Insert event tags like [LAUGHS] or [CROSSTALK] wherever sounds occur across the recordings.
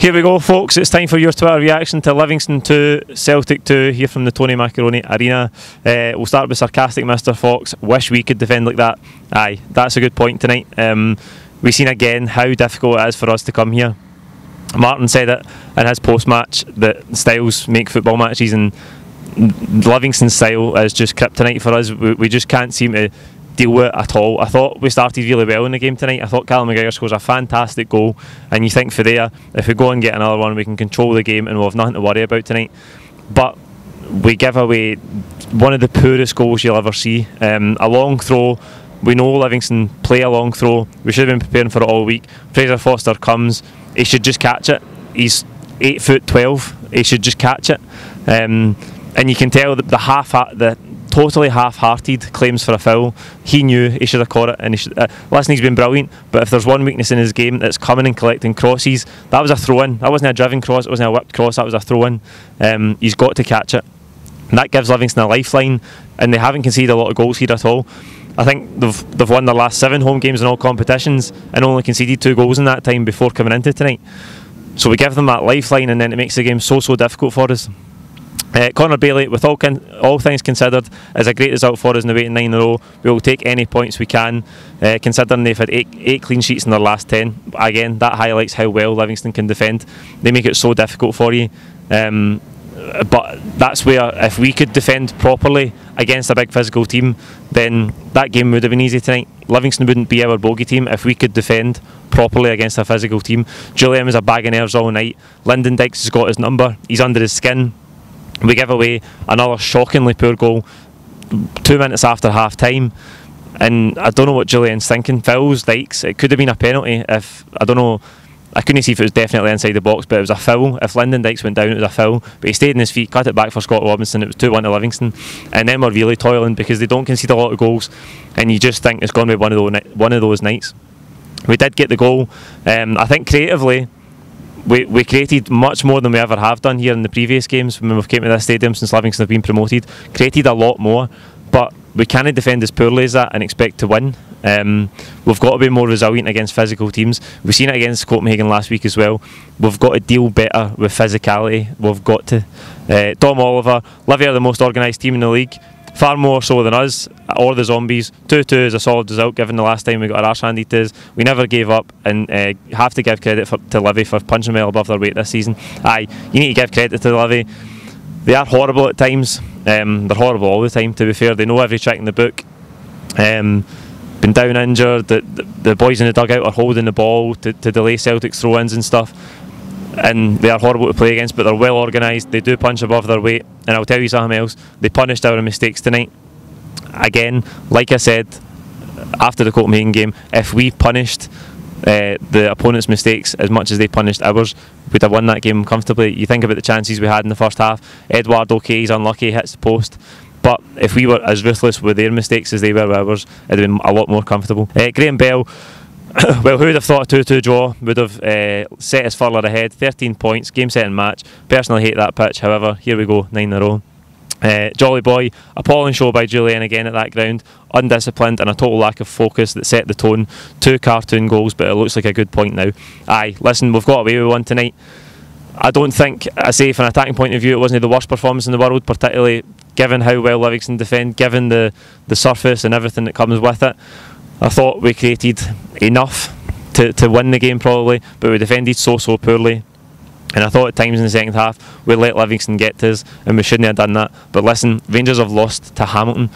Here we go, folks. It's time for your Twitter reaction to Livingston 2, Celtic 2, here from the Tony Macaroni Arena. Uh, we'll start with sarcastic Mr. Fox. Wish we could defend like that. Aye, that's a good point tonight. Um, we've seen again how difficult it is for us to come here. Martin said it in his post match that styles make football matches, and Livingston's style is just kryptonite for us. We, we just can't seem to deal with it at all. I thought we started really well in the game tonight. I thought Callum McGregor scores a fantastic goal, and you think for there, if we go and get another one, we can control the game and we'll have nothing to worry about tonight. But we give away one of the poorest goals you'll ever see. Um, a long throw. We know Livingston play a long throw. We should have been preparing for it all week. Fraser Forster comes. He should just catch it. He's eight foot twelve. He should just catch it. Um, and you can tell that the half the totally half-hearted claims for a foul. He knew he should have caught it, and he should. Uh, listen, he's been brilliant, but if there's one weakness in his game, that's coming and collecting crosses. That was a throw-in. That wasn't a driven cross. It wasn't a whipped cross. That was a throw-in. Um, he's got to catch it, and that gives Livingston a lifeline. And they haven't conceded a lot of goals here at all. I think they've they've won their last seven home games in all competitions and only conceded two goals in that time before coming into tonight. So we give them that lifeline, and then it makes the game so so difficult for us. Uh, Connor Bailey, with all all things considered, is a great result for us in the waiting nine in a row. We will take any points we can, uh, considering they've had eight, eight clean sheets in their last ten. Again, that highlights how well Livingston can defend. They make it so difficult for you. Um, but that's where, if we could defend properly against a big physical team, then that game would have been easy tonight. Livingston wouldn't be our bogey team if we could defend properly against a physical team. Jullien was a bag of nerves all night. Lyndon Dykes has got his number. He's under his skin. We give away another shockingly poor goal two minutes after half time. And I don't know what Jullien's thinking. Fouls, Dykes, it could have been a penalty if, I don't know, I couldn't see if it was definitely inside the box, but it was a foul. If Lyndon Dykes went down, it was a foul. But he stayed in his feet, cut it back for Scott Robinson. It was 2 1 to Livingston. And then we're really toiling because they don't concede a lot of goals. And you just think it's going to be one of those, one of those nights. We did get the goal. Um, I think creatively, we, we created much more than we ever have done here in the previous games when we've came to this stadium since Livingston have been promoted. Created a lot more, but we can't defend as poorly as that and expect to win. Um, we've got to be more resilient against physical teams. We've seen it against Copenhagen last week as well. We've got to deal better with physicality. We've got to. Uh, Dom Oliver, Livy are the most organised team in the league far more so than us or the Zombies. 2 2 is a solid result given the last time we got our arse handed to us. We never gave up and uh, have to give credit for, to Livy for punching well above their weight this season. Aye, you need to give credit to Livy. They are horrible at times. Um, they're horrible all the time, to be fair. They know every trick in the book. Um, been down injured. The, the, the, boys in the dugout are holding the ball to, to delay Celtic's throw ins and stuff and they are horrible to play against, but they're well organised. They do punch above their weight, and I'll tell you something else. They punished our mistakes tonight. Again, like I said after the Copenhagen game, if we punished uh, the opponent's mistakes as much as they punished ours, we'd have won that game comfortably. You think about the chances we had in the first half. Edouard, okay, he's unlucky, hits the post. But if we were as ruthless with their mistakes as they were with ours, it'd have been a lot more comfortable. Uh, Graham Bell [COUGHS] well, who would have thought a 2 2 draw would have uh, set us further ahead? 13 points, game setting match. Personally, hate that pitch, however, here we go, 9 in a row. Uh, Jolly Boy, appalling show by Jullien again at that ground. Undisciplined and a total lack of focus that set the tone. Two cartoon goals, but it looks like a good point now. Aye, listen, we've got away with one tonight. I don't think, I say from an attacking point of view, it wasn't the worst performance in the world, particularly given how well Livingston defend, given the, the surface and everything that comes with it. I thought we created enough to, to win the game probably, but we defended so so poorly. And I thought at times in the second half we let Livingston get to us and we shouldn't have done that. But listen, Rangers have lost to Hamilton.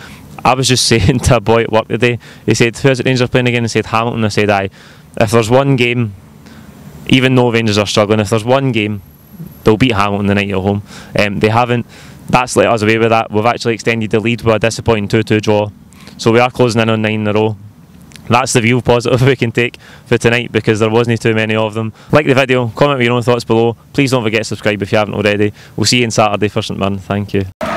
I was just [LAUGHS] saying to a boy at work today, he said, Who's it Rangers playing again? He said Hamilton. I said, Aye. If there's one game, even though Rangers are struggling, if there's one game, they'll beat Hamilton the night you're home. Um, they haven't. That's let us away with that. We've actually extended the lead with a disappointing 2 2 draw. So we are closing in on nine in a row that's the real positive [LAUGHS] we can take for tonight because there wasn't too many of them. Like the video, comment with your own thoughts below. Please don't forget to subscribe if you haven't already. We'll see you on Saturday for St Mirren. Thank you.